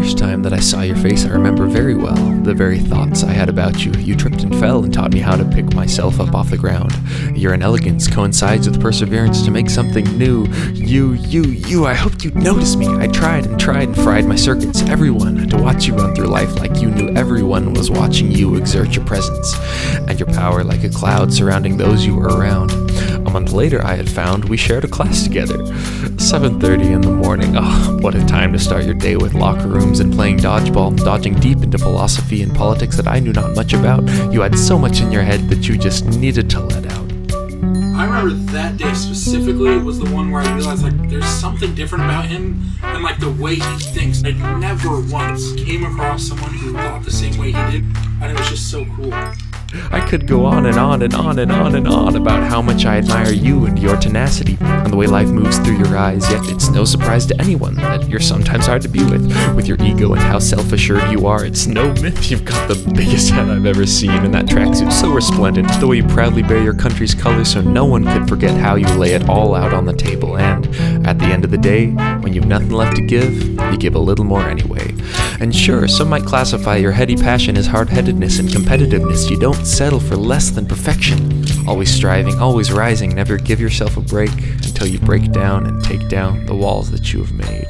First time that I saw your face, I remember very well the very thoughts I had about you. You tripped and fell and taught me how to pick myself up off the ground. Your inelegance coincides with perseverance to make something new. You, you, you, I hoped you'd notice me. I tried and tried and fried my circuits. Everyone, to watch you run through life like you knew everyone was watching you exert your presence and your power like a cloud surrounding those you were around. A month later, I had found we shared a class together. 7:30 in the morning. Oh, what a time to start your day with locker rooms and playing dodgeball, dodging deep into philosophy and politics that I knew not much about. You had so much in your head that you just needed to let out. I remember that day specifically was the one where I realized like there's something different about him and like the way he thinks. I never once came across someone who thought the same way he did, and it was just so cool. I could go on and on and on and on and on about how much I admire you and your tenacity and the way life moves through your eyes, yet it's no surprise to anyone that you're sometimes hard to be with. With your ego and how self assured you are, it's no myth you've got the biggest head I've ever seen, and that tracksuit so resplendent, the way you proudly bear your country's colors so no one could forget how you lay it all out on the table. And at the end of the day, when you've nothing left to give, you give a little more anyway. And sure, some might classify your heady passion as hard headedness and competitiveness. You don't settle for less than perfection. Always striving, always rising, never give yourself a break until you break down and take down the walls that you have made.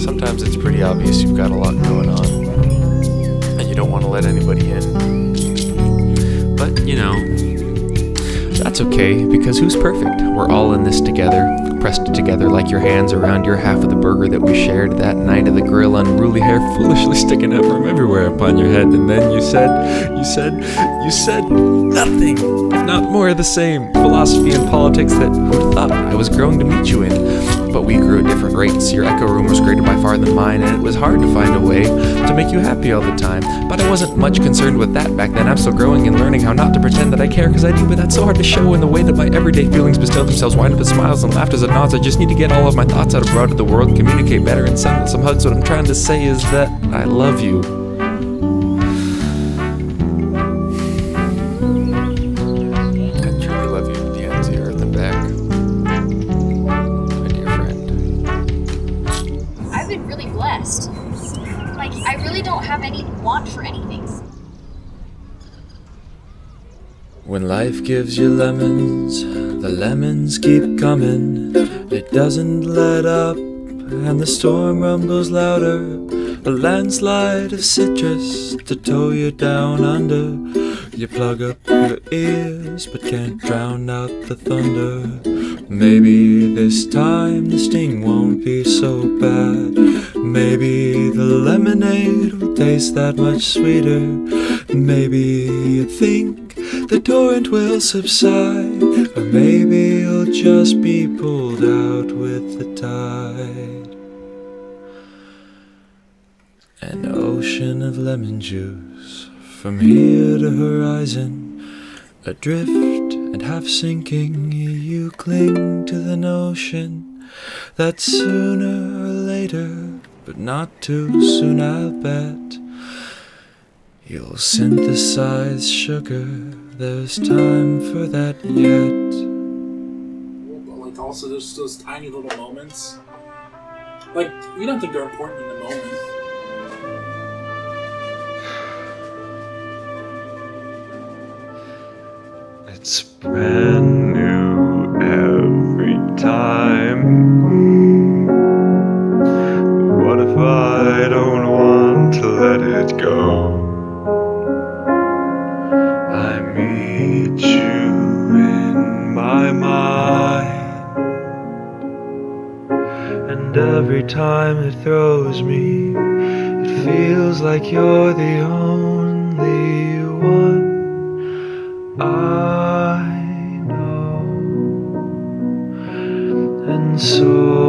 Sometimes it's pretty obvious you've got a lot going on, and you don't want to let anybody in. But, you know, that's okay, because who's perfect? We're all in this together, pressed together like your hands around your half of the burger that we shared that night at the grill, unruly hair foolishly sticking out from everywhere upon your head. And then you said, you said, you said nothing, not more of the same. Philosophy and politics that who'd thought I was growing to meet you in. But we grew at different rates. Your echo room was greater by far than mine, and it was hard to find a way to make you happy all the time. But I wasn't much concerned with that back then. I'm still growing and learning how not to pretend that I care, because I do, but that's so hard to show in the way that my everyday feelings bestow themselves, wind up as smiles and laughters and nods. I just need to get all of my thoughts out abroad to the world, communicate better, and send some hugs. What I'm trying to say is that I love you. When life gives you lemons, the lemons keep coming. It doesn't let up, and the storm rumbles louder. A landslide of citrus to tow you down under. You plug up your ears, but can't drown out the thunder. Maybe this time the sting won't be so bad. Maybe the lemonade will taste that much sweeter. Maybe you think the torrent will subside, or maybe you'll just be pulled out with the tide. An ocean of lemon juice from here to horizon, adrift and half sinking. You cling to the notion that sooner or later, but not too soon, I'll bet. You'll synthesize sugar, there's time for that yet. Like also there's those tiny little moments. Like you don't think they're important in the moment. It's brand new every time. What if I don't want to let it go? And every time it throws me, it feels like you're the only one. I know, and so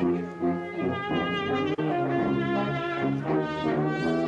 Thank you.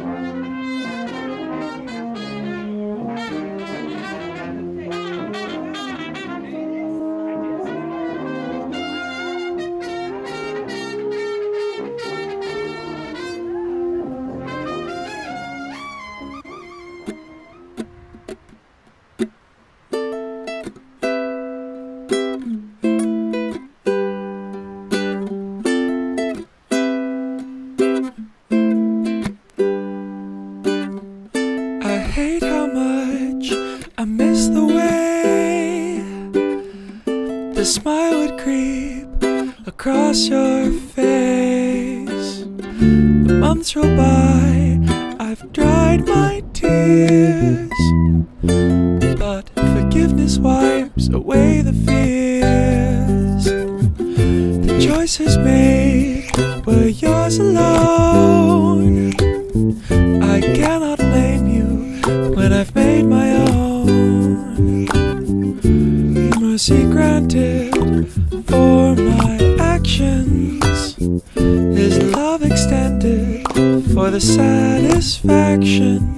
But forgiveness wipes away the fears. The choices made were yours alone. I cannot blame you when I've made my own. Mercy granted for my actions. Is love extended for the satisfaction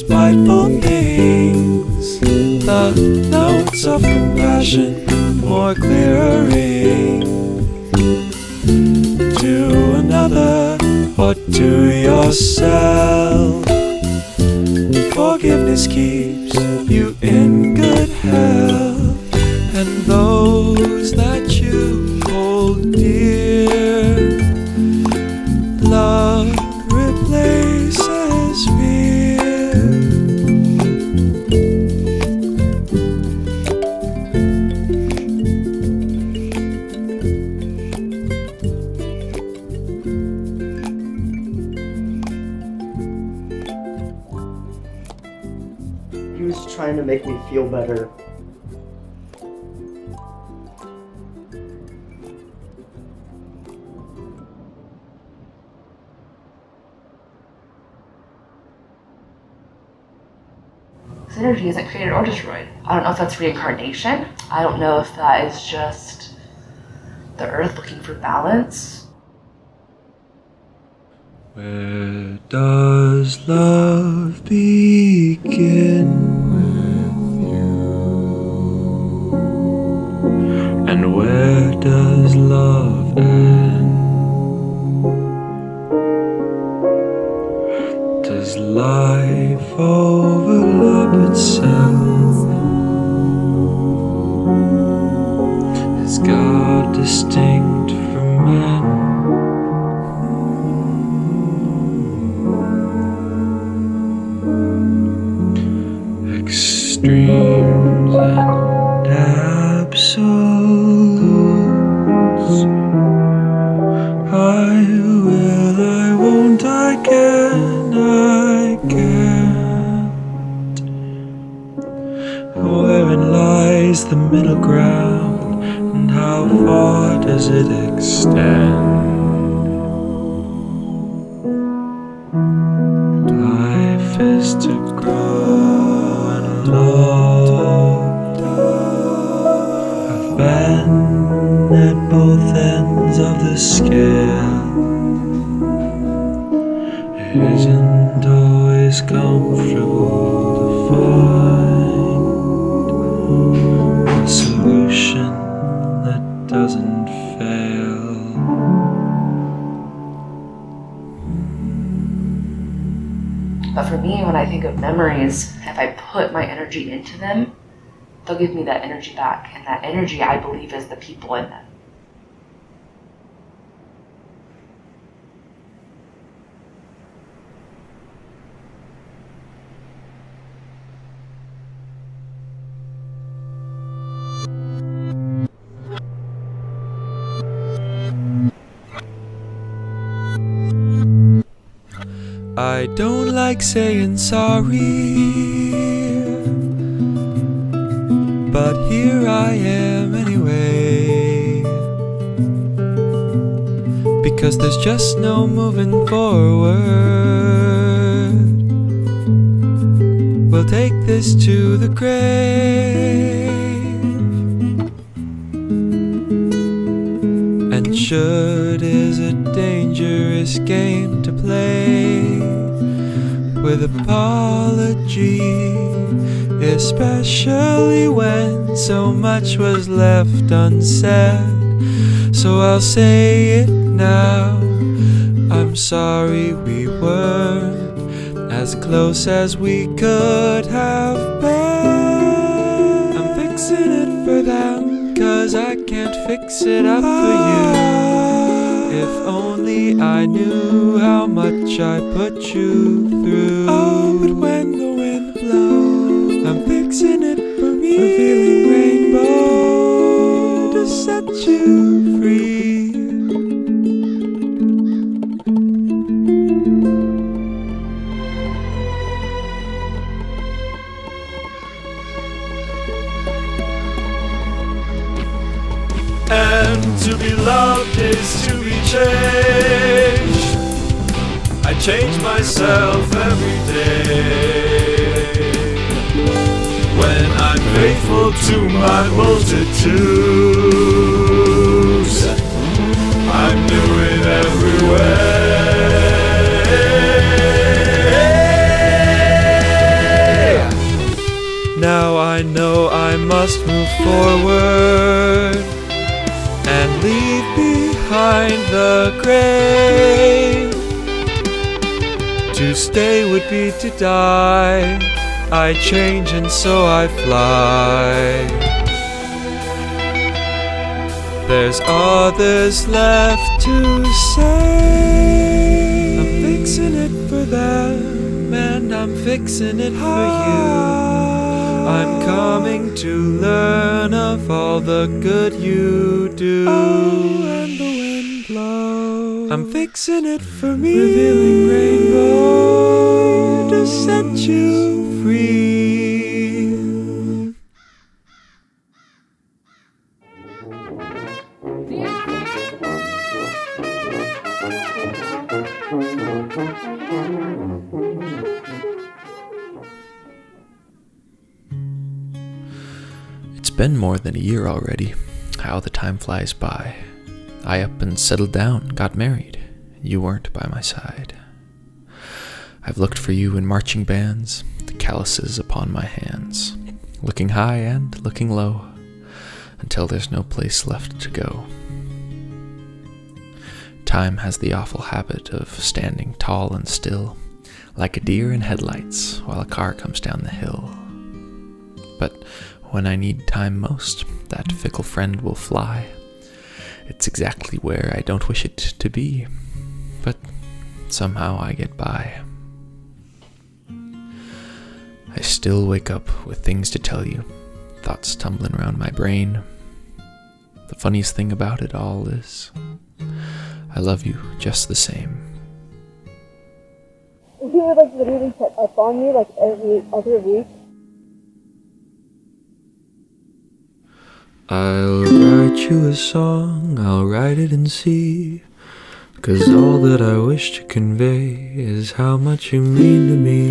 spiteful things. The notes of compassion more clearer ring to another or to yourself. Forgiveness keeps you in good health, and those He was trying to make me feel better. This energy isn't created or destroyed. I don't know if that's reincarnation. I don't know if that is just the earth looking for balance. Where does love begin does love end? Does life overlap itself? Is God distinct from man? extremes and does it extend? for me, when I think of memories, if I put my energy into them, they'll give me that energy back. And that energy, I believe, is the people in them. I don't like saying sorry, but here I am anyway. Because there's just no moving forward. We'll take this to the grave. And should is a dangerous game to play with apology, especially when so much was left unsaid. So I'll say it now. I'm sorry we weren't as close as we could have been. I'm fixing it for them, cause I can't fix it up for you. If only I knew how much I put you through. Myself every day. When I'm faithful to my multitudes, I'm new in every way. Now I know I must move forward and leave behind the grave. Die. I change and so I fly. There's others left to say. I'm fixing it for them, and I'm fixing it for you. I'm coming to learn of all the good you do. Oh, and the wind blows. I'm fixing it for me. Revealing rainbow to set you free. It's been more than a year already. How the time flies by. I up and settled down, got married. You weren't by my side. I've looked for you in marching bands, the calluses upon my hands, looking high and looking low, until there's no place left to go. Time has the awful habit of standing tall and still, like a deer in headlights while a car comes down the hill. But when I need time most, that fickle friend will fly. It's exactly where I don't wish it to be, but somehow I get by. I still wake up with things to tell you, thoughts tumbling around my brain. The funniest thing about it all is, I love you just the same. You would like literally check up on me like every other week, I'll write you a song, I'll write it in C. Cause all that I wish to convey is how much you mean to me.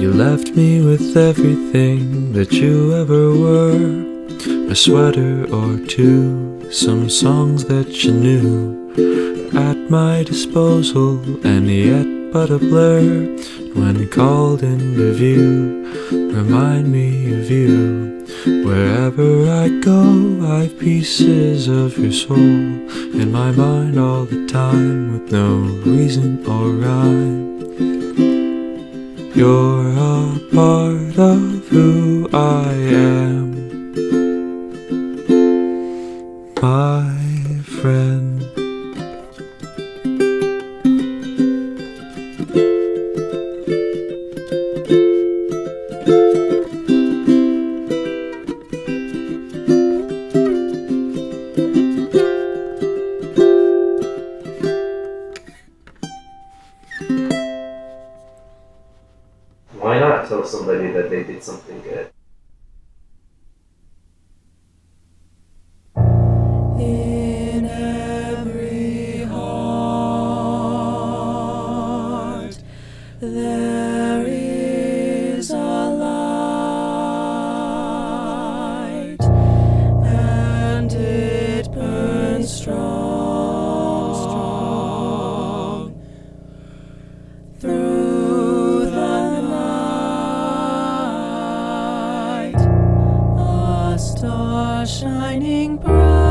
You left me with everything that you ever were a sweater or two, some songs that you knew at my disposal, and yet but a blur when called into view. Remind me of you. Wherever I go, I've pieces of your soul in my mind all the time with no reason or rhyme. You're a part of who I am, my friend. Shining bright.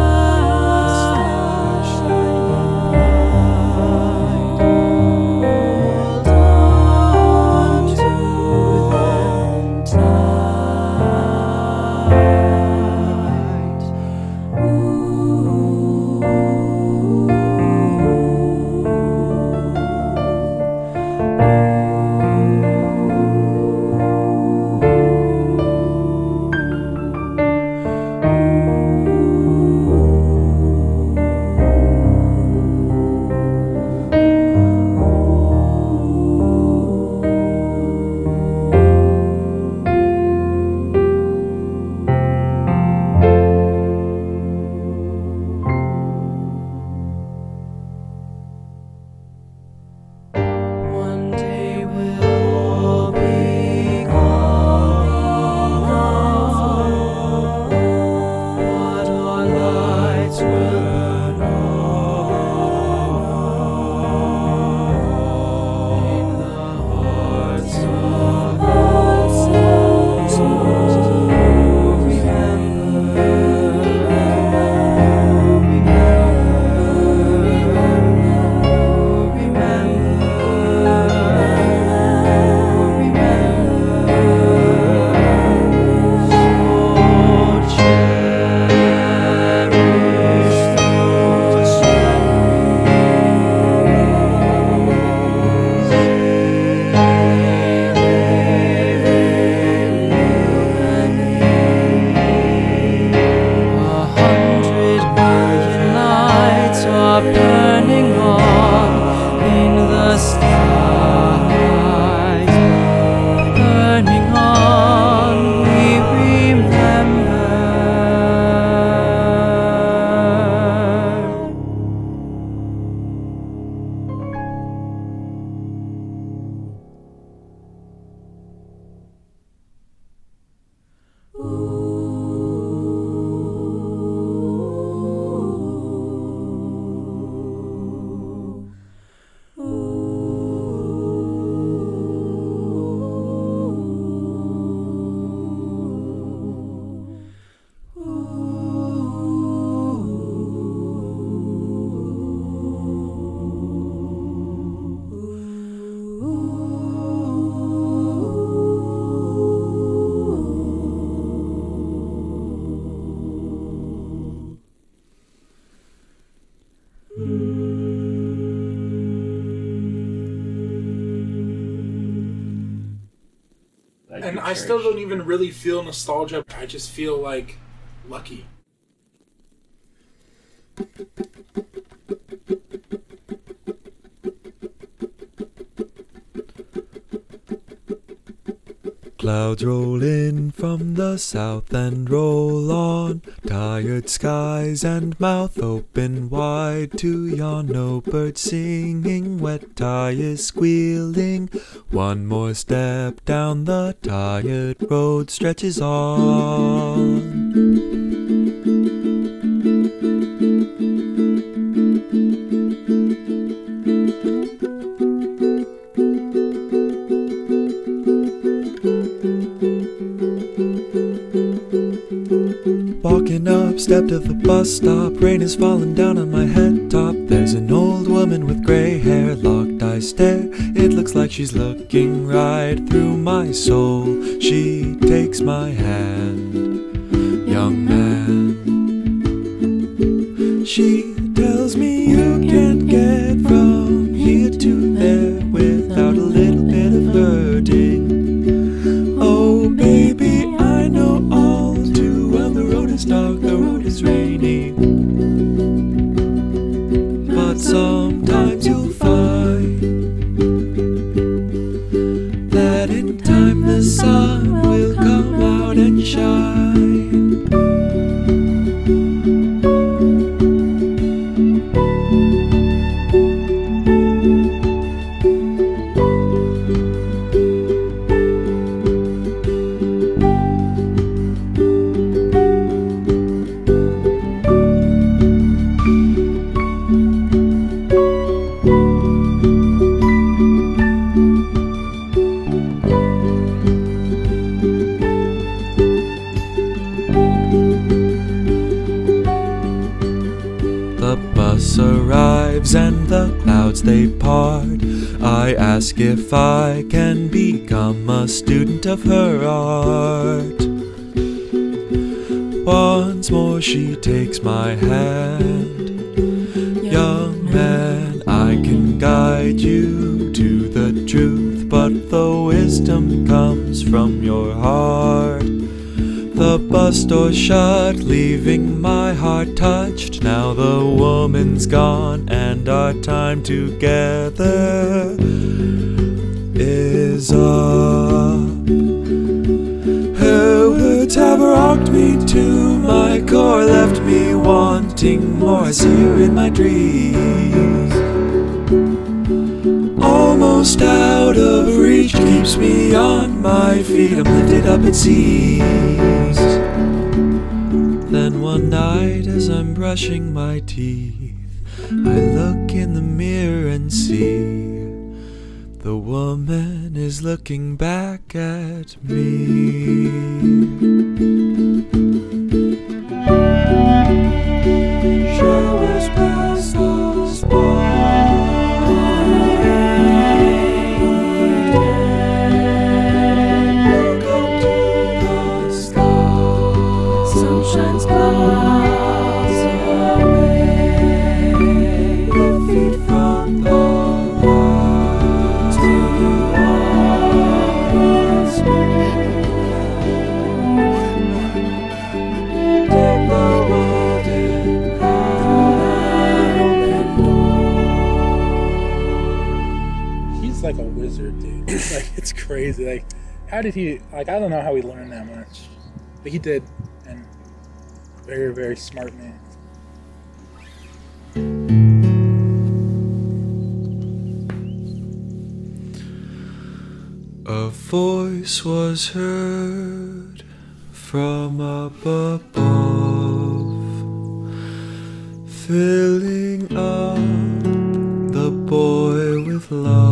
I still don't even really feel nostalgia. I just feel like lucky. Clouds roll in from the south and roll on. Tired skies and mouth open wide to yawn. No bird singing, wet tires squealing. One more step down the tired road stretches on. Walking up, step to the bus stop. Rain is falling down on my head top. There's an old woman with gray hair, locked eyes stare. It looks like she's looking right through my soul. She takes my hand, of her art. Once more she takes my hand. Young man, I can guide you to the truth, but the wisdom comes from your heart. The bus door shut, leaving my heart touched. Now the woman's gone, and our time together is up. Core, left me wanting more. I see her in my dreams. Almost out of reach, keeps me on my feet. I'm lifted up, it seems. Then one night, as I'm brushing my teeth, I look in the mirror and see the woman is looking back at me. Did he? Like, I don't know how he learned that much, but he did, and very, very smart man. A voice was heard from up above, filling up the boy with love.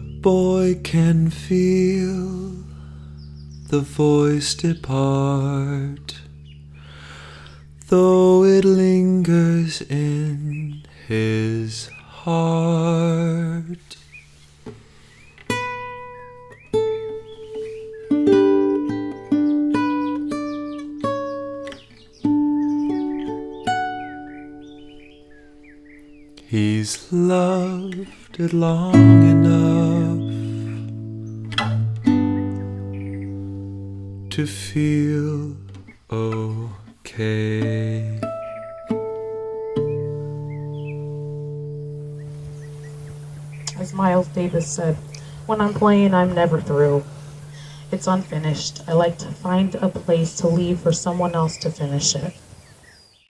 Boy can feel the voice depart, though it lingers in his heart. He's loved it long to feel okay. As Miles Davis said, when I'm playing, I'm never through. It's unfinished. I like to find a place to leave for someone else to finish it.